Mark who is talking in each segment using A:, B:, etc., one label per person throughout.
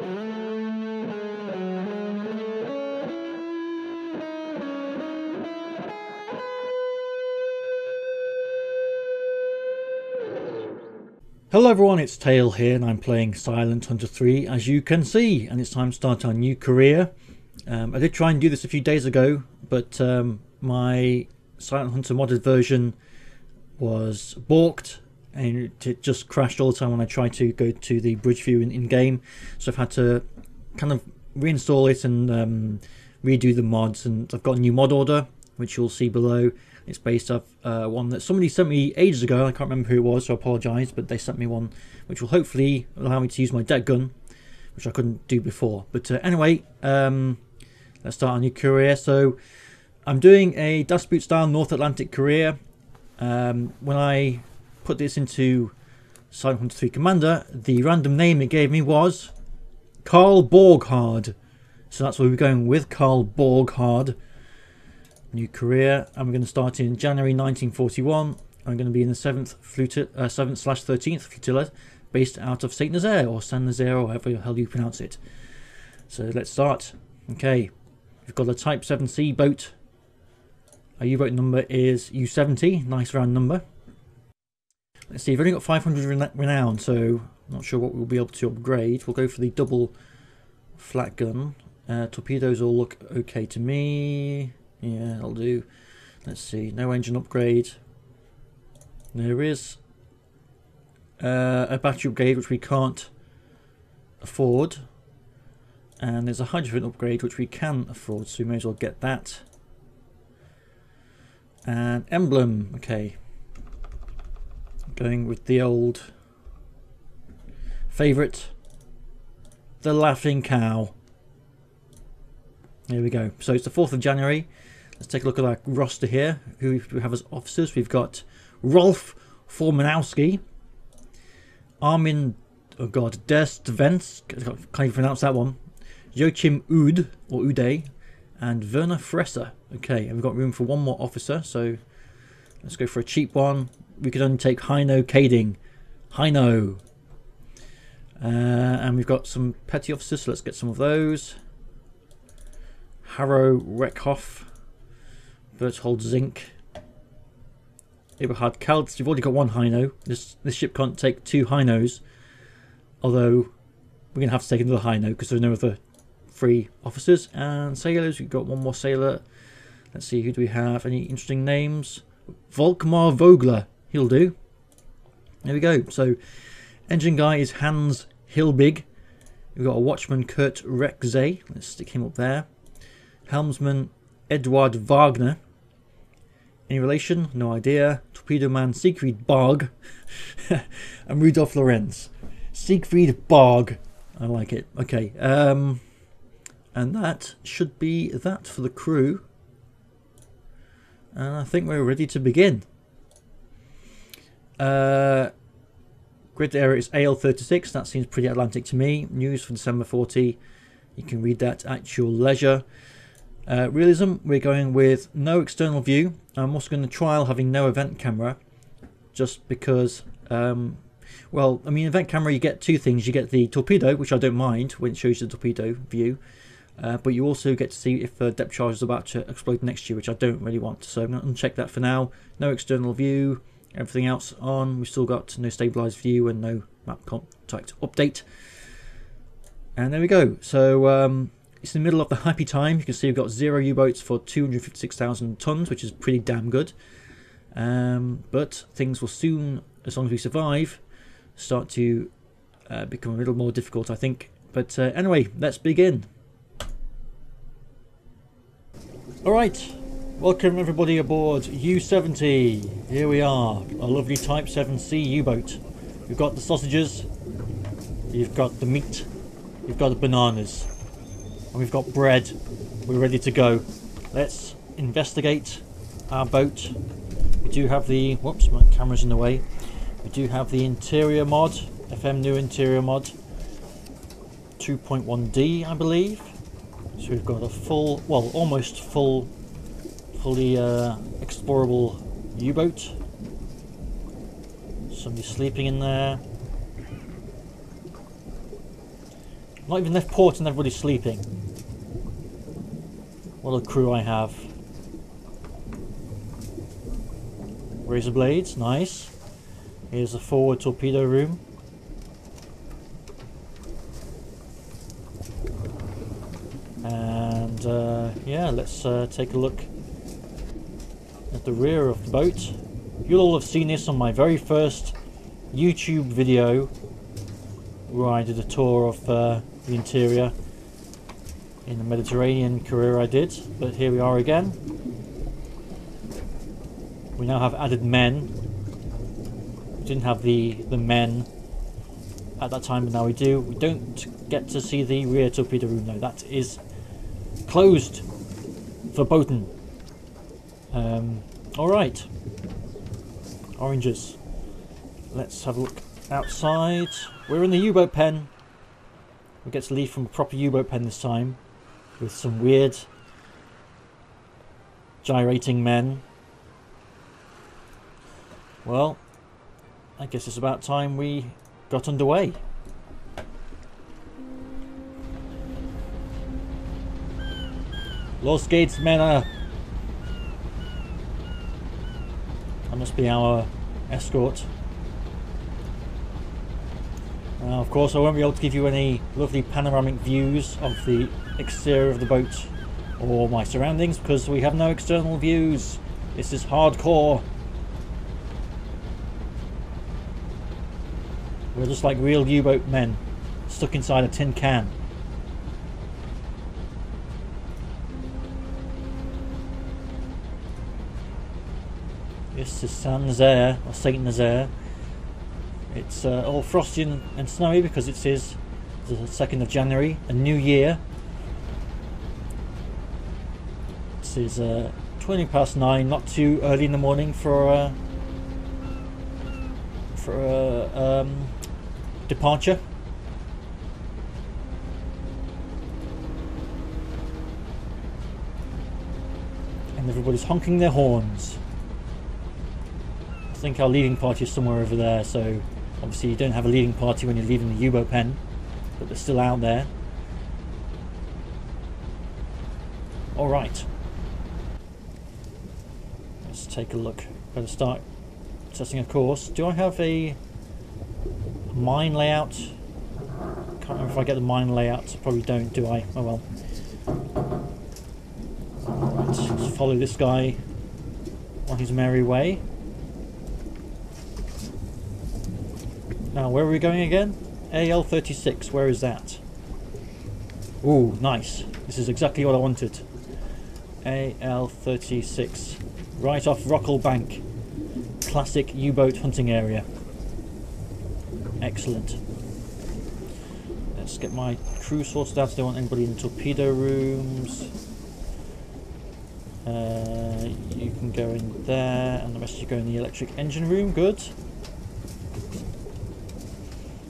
A: Hello everyone, it's Tail here and I'm playing Silent Hunter 3 as you can see and it's time to start our new career. Um, I did try and do this a few days ago but um, my Silent Hunter modded version was balked and it just crashed all the time when I tried to go to the bridge view in, in game so I've had to kind of reinstall it and um, redo the mods and I've got a new mod order which you'll see below it's based off uh, one that somebody sent me ages ago. I can't remember who it was, so I apologise. But they sent me one which will hopefully allow me to use my deck gun, which I couldn't do before. But uh, anyway, um, let's start a new career. So I'm doing a Das Boot style North Atlantic career. Um, when I put this into Silent Hunter 3 Commander, the random name it gave me was Carl Borghard. So that's where we're going with, Carl Borghard new career. I'm going to start in January 1941. I'm going to be in the 7th flotilla, uh, 7th slash 13th flotilla, based out of Saint Nazaire or San Nazaire or however the hell you pronounce it. So let's start. Okay, we've got a Type 7C boat. Our U-boat number is U70, nice round number. Let's see, we've only got 500 renown, so I'm not sure what we'll be able to upgrade. We'll go for the double flak gun. Uh, torpedoes all look okay to me. Yeah, I'll do. Let's see, no engine upgrade. There is uh, a battery upgrade which we can't afford. And there's a hydrophone upgrade which we can afford, so we may as well get that. And emblem, okay. Going with the old favourite, the laughing cow. Here we go. So it's the 4th of January. Let's take a look at our roster here. Who we have as officers? We've got Rolf Formanowski, Armin, oh god, Derstvensk, can't even pronounce that one, Joachim Ud, or Ude, and Werner Fresser. Okay, and we've got room for one more officer, so let's go for a cheap one. We could only take Heino Kading. Heino. Uh, and we've got some petty officers, so let's get some of those. Harrow Reckhoff. Berthold Zink. Eberhard Kaltz. You've already got one Heino. This this ship can't take two Heinos. Although we're gonna have to take another Heino because there's no other free officers and sailors. We've got one more sailor. Let's see who do we have. Any interesting names? Volkmar Vogler. He'll do. There we go. So engine guy is Hans Hilbig. We've got a watchman Kurt Rexay. Let's stick him up there. Helmsman Eduard Wagner. Any relation? No idea. Torpedo Man Siegfried Barg and Rudolf Lorenz. Siegfried Barg. I like it. Okay. Um, and that should be that for the crew. And I think we're ready to begin. Uh, grid area is AL36. That seems pretty Atlantic to me. News for December 40. You can read that at your leisure. Uh, realism, we're going with no external view. I'm also going to trial having no event camera, just because, um, well, I mean, event camera, you get two things. You get the torpedo, which I don't mind when it shows you the torpedo view, uh, but you also get to see if the depth charge is about to explode next you, which I don't really want. So I'm going to uncheck that for now. No external view, everything else on. We've still got no stabilized view and no map contact update. And there we go. So, um, it's in the middle of the happy time. You can see we've got zero U-boats for 256,000 tons, which is pretty damn good. Um, but things will soon, as long as we survive, start to uh, become a little more difficult, I think. But uh, anyway, let's begin. Alright, welcome everybody aboard U-70. Here we are, a lovely Type 7C U-boat. We've got the sausages, you've got the meat, you've got the bananas and we've got bread. We're ready to go. Let's investigate our boat. We do have the, whoops, my camera's in the way. We do have the interior mod, FM new interior mod, 2.1D I believe. So we've got a full, well almost full, fully uh, explorable U-boat. Somebody sleeping in there. Not even left port and everybody's sleeping. What a crew I have. Razor blades, nice. Here's the forward torpedo room. And uh, yeah, let's uh, take a look at the rear of the boat. You'll all have seen this on my very first YouTube video where I did a tour of uh, the interior in the Mediterranean career I did, but here we are again. We now have added men. We didn't have the, the men at that time, but now we do. We don't get to see the rear torpedo room though. That is closed for boating. Um, Alright. Oranges. Let's have a look outside. We're in the U-boat pen. We get to leave from a proper U-boat pen this time. With some weird gyrating men. Well, I guess it's about time we got underway. Los Gates Manor. That must be our escort. Now, of course, I won't be able to give you any lovely panoramic views of the exterior of the boat or my surroundings because we have no external views. This is hardcore. We're just like real U-boat men stuck inside a tin can. This is Saint Nazaire, or Saint Nazaire. It's uh, all frosty and, and snowy because it is the 2nd of January, a new year. This is uh, 20 past 9, not too early in the morning for uh, for uh, um, departure. And everybody's honking their horns. I think our leading party is somewhere over there, so obviously you don't have a leading party when you're leaving the U-boat pen, but they're still out there. Alright. Let's take a look. Better start testing a course. Do I have a mine layout? Can't remember if I get the mine layout. Probably don't, do I? Oh well. Right, let's follow this guy on his merry way. Now, where are we going again? AL36, where is that? Ooh, nice. This is exactly what I wanted. AL36. Right off Rockall Bank. Classic U-boat hunting area. Excellent. Let's get my crew sorted out. I don't want anybody in torpedo rooms. Uh, you can go in there, and the rest of you go in the electric engine room. Good.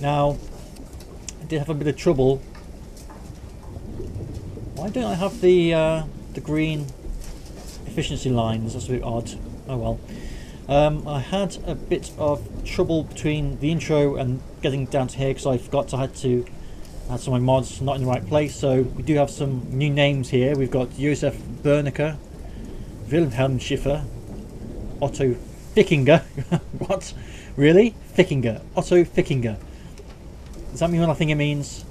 A: Now, I did have a bit of trouble. Why don't I have the uh, the green efficiency lines? That's a bit odd. Oh well. Um, I had a bit of trouble between the intro and getting down to here because I forgot I had to add some of my mods not in the right place. So we do have some new names here. We've got Josef Bernecker, Wilhelm Schiffer, Otto Fickinger. what? Really? Fickinger. Otto Fickinger. Does that mean what I think it means?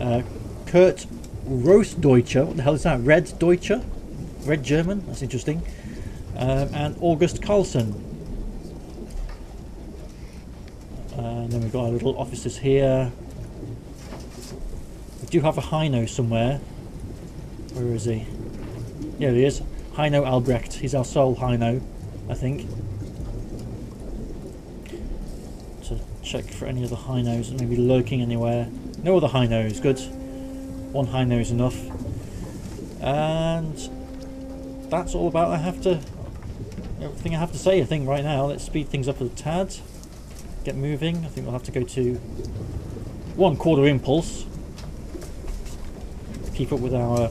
A: Uh, Kurt Roastdeutscher. What the hell is that? Red Deutscher? Red German? That's interesting um, and August Carlson. And then we've got our little offices here. We do have a Heino somewhere. Where is he? Yeah, he is. Heino Albrecht. He's our sole Heino, I think. To check for any other Heinos that may be lurking anywhere. No other Heinos, good. One high nose enough. And that's all about I have to everything I have to say, I think, right now. Let's speed things up a tad. Get moving. I think we'll have to go to one quarter impulse. Keep up with our...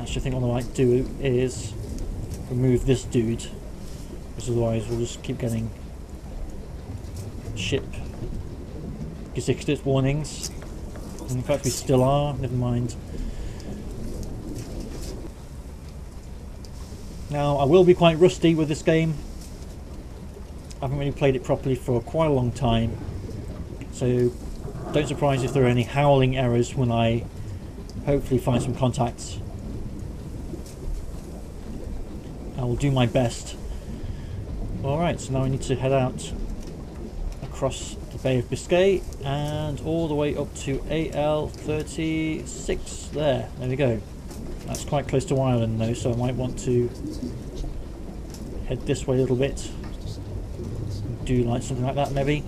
A: Actually, I think what I might do is remove this dude. Because otherwise we'll just keep getting ship Gesichtet warnings. In fact, we still are. Never mind. Now, I will be quite rusty with this game. I haven't really played it properly for quite a long time. So, don't surprise if there are any howling errors when I hopefully find some contacts. I will do my best. Alright, so now I need to head out across the Bay of Biscay and all the way up to AL36 there. There we go. That's quite close to Ireland though, so I might want to head this way a little bit. Do like something like that maybe.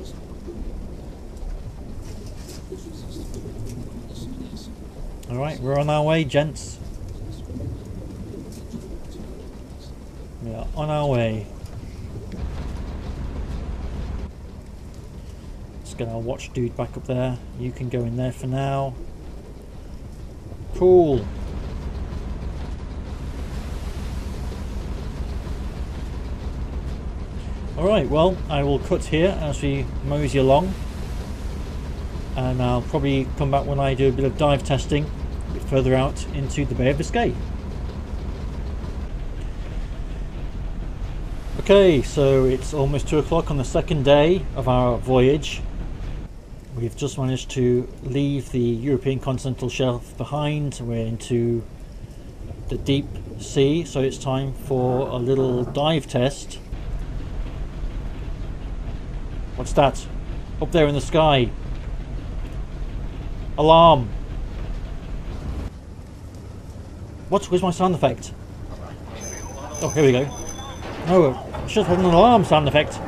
A: Alright, we're on our way, gents. We are on our way. Our watch dude back up there. You can go in there for now. Cool. Alright, well, I will cut here as we mosey along. And I'll probably come back when I do a bit of dive testing a bit further out into the Bay of Biscay. Okay, so it's almost 2 o'clock on the second day of our voyage. We've just managed to leave the European continental shelf behind. We're into the deep sea, so it's time for a little dive test. What's that? Up there in the sky. Alarm. What? Where's my sound effect? Oh, here we go. Oh, I should have had an alarm sound effect.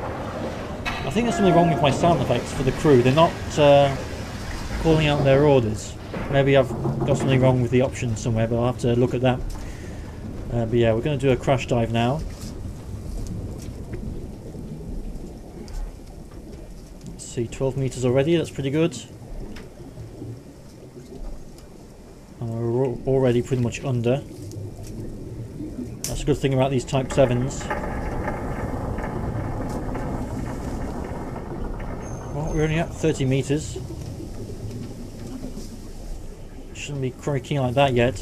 A: I think there's something wrong with my sound effects for the crew. They're not uh, calling out their orders. Maybe I've got something wrong with the options somewhere, but I'll have to look at that. Uh, but yeah, we're going to do a crash dive now. see 12 meters already that's pretty good and we're already pretty much under that's a good thing about these type 7s we're only at 30 meters shouldn't be creaking like that yet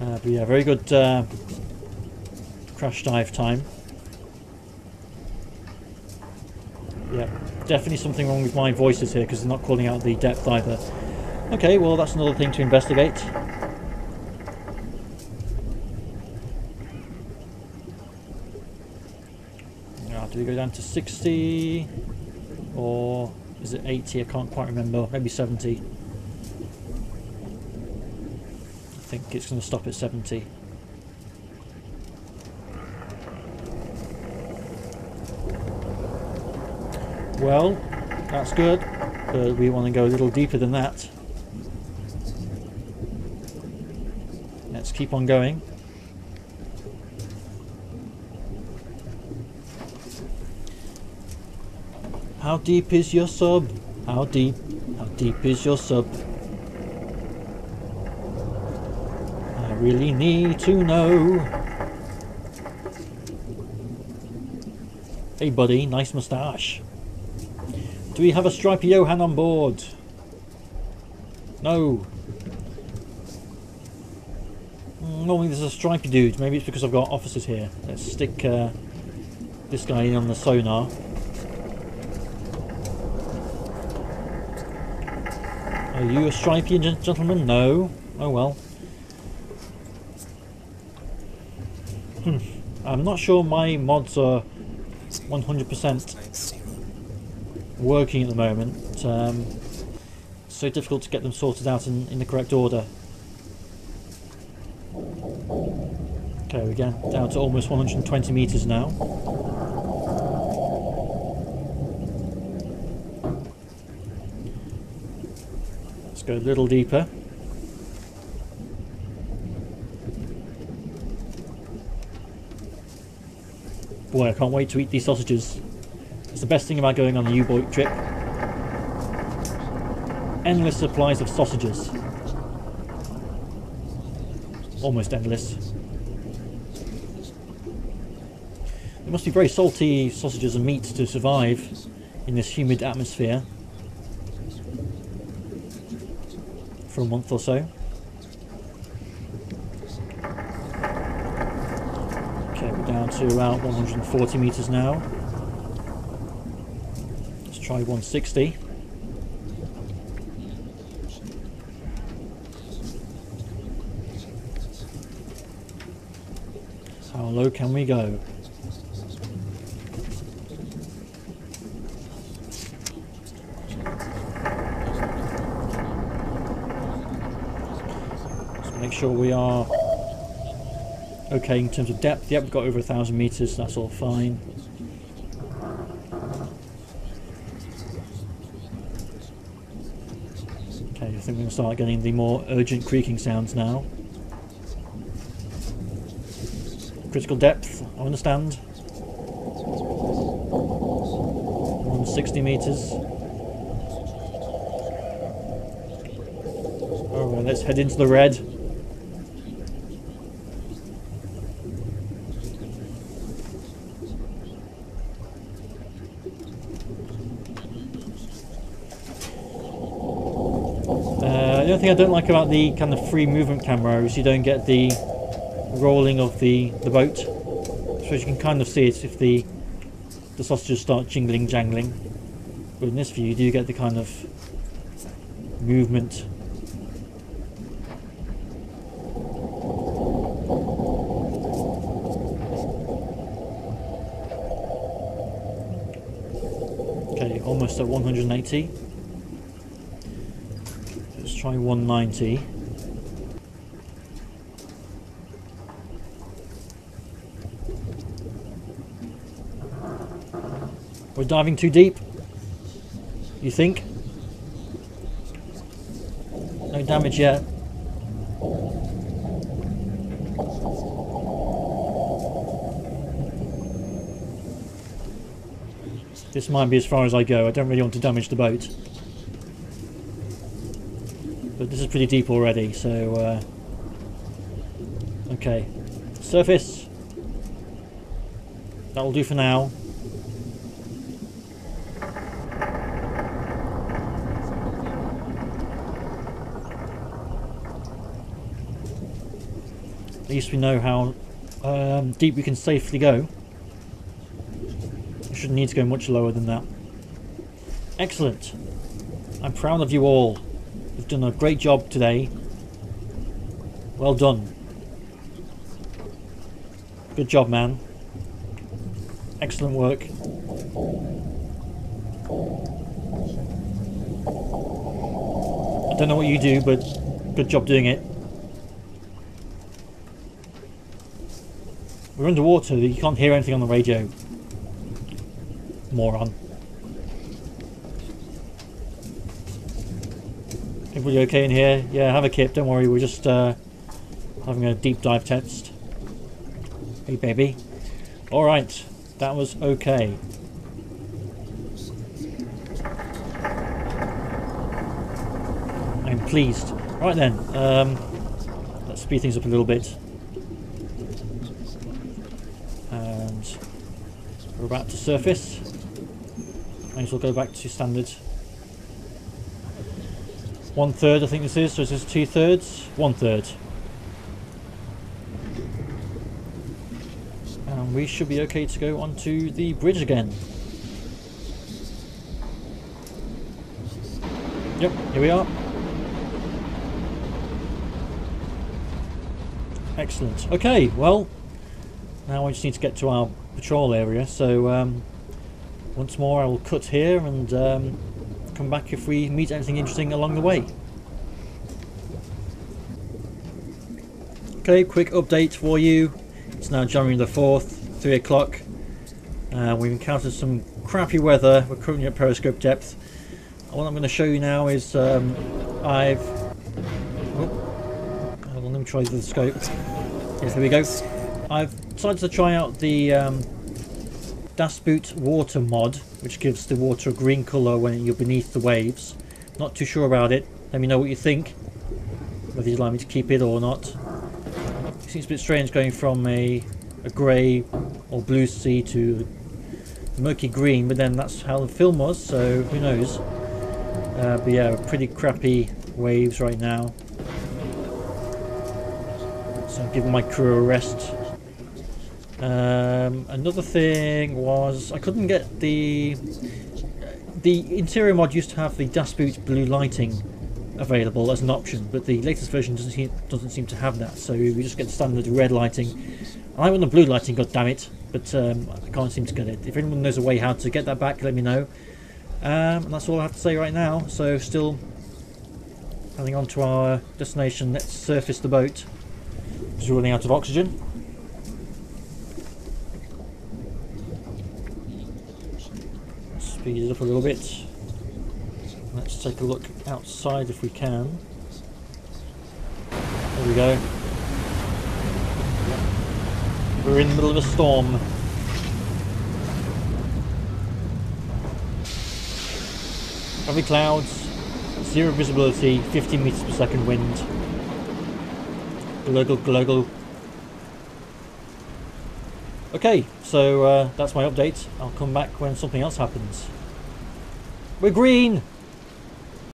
A: uh, but yeah very good uh, crash dive time Yeah, definitely something wrong with my voices here because they're not calling out the depth either. Okay, well that's another thing to investigate. Now, do go down to 60 or is it 80? I can't quite remember. Maybe 70. I think it's going to stop at 70. Well, that's good, but we want to go a little deeper than that. Let's keep on going. How deep is your sub? How deep? How deep is your sub? I really need to know. Hey buddy, nice moustache. Do we have a stripy Johan on board? No. Hmm, normally there's a stripy dude. Maybe it's because I've got officers here. Let's stick uh, this guy in on the sonar. Are you a stripy gentleman? No. Oh well. Hmm. I'm not sure my mods are 100% working at the moment. Um, so difficult to get them sorted out in, in the correct order. Okay, we're down to almost 120 metres now. Let's go a little deeper. Boy, I can't wait to eat these sausages. It's the best thing about going on a U-boat trip. Endless supplies of sausages. Almost endless. There must be very salty sausages and meat to survive in this humid atmosphere. For a month or so. Okay, we're down to about 140 meters now. Let's try 160. How low can we go? Sure we are okay in terms of depth. Yep, we've got over a thousand meters, that's all fine. Okay, I think we're going to start getting the more urgent creaking sounds now. Critical depth, I understand. 160 meters. Alright, let's head into the red. Uh, the only thing I don't like about the kind of free movement camera is you don't get the rolling of the, the boat. So you can kind of see it if the the sausages start jingling jangling. But in this view you do get the kind of movement. Okay, almost at 180. Try 190. We're diving too deep. You think? No damage yet. This might be as far as I go. I don't really want to damage the boat. But this is pretty deep already, so... Uh, okay. Surface. That'll do for now. At least we know how um, deep we can safely go. We shouldn't need to go much lower than that. Excellent. I'm proud of you all. You've done a great job today. Well done. Good job, man. Excellent work. I don't know what you do, but good job doing it. We're underwater, you can't hear anything on the radio. Moron. Everybody okay in here? Yeah, have a kip, don't worry, we're just uh, having a deep dive test. Hey baby. Alright, that was okay. I'm pleased. Right then, um, let's speed things up a little bit. And we're about to surface. Might as well go back to standard. One third, I think this is. So is this two thirds? One third. And we should be okay to go onto the bridge again. Yep, here we are. Excellent. Okay, well, now I just need to get to our patrol area. So um, once more, I will cut here and um, come back if we meet anything interesting along the way. Okay, quick update for you. It's now January the 4th, 3 o'clock. Uh, we've encountered some crappy weather. We're currently at periscope depth. What I'm going to show you now is um, I've... Oh, on, let me try the scope. Yes, there we go. I've decided to try out the um, Das Boot water mod, which gives the water a green colour when you're beneath the waves. Not too sure about it. Let me know what you think. Whether you'd like me to keep it or not. It seems a bit strange going from a, a grey or blue sea to murky green, but then that's how the film was, so who knows. Uh, but yeah, pretty crappy waves right now. So I'm giving my crew a rest. Um, another thing was I couldn't get the the interior mod used to have the Das Boot blue lighting available as an option, but the latest version doesn't seem, doesn't seem to have that. So we just get standard red lighting. I want the blue lighting, god damn it, but um, I can't seem to get it. If anyone knows a way how to get that back, let me know. Um, and that's all I have to say right now. So still heading on to our destination. Let's surface the boat. It's running out of oxygen. Speed it up a little bit. Let's take a look outside if we can. There we go. We're in the middle of a storm. Heavy clouds, zero visibility, 50 meters per second wind. Gluggle, gluggle. Okay, so uh, that's my update. I'll come back when something else happens. We're green!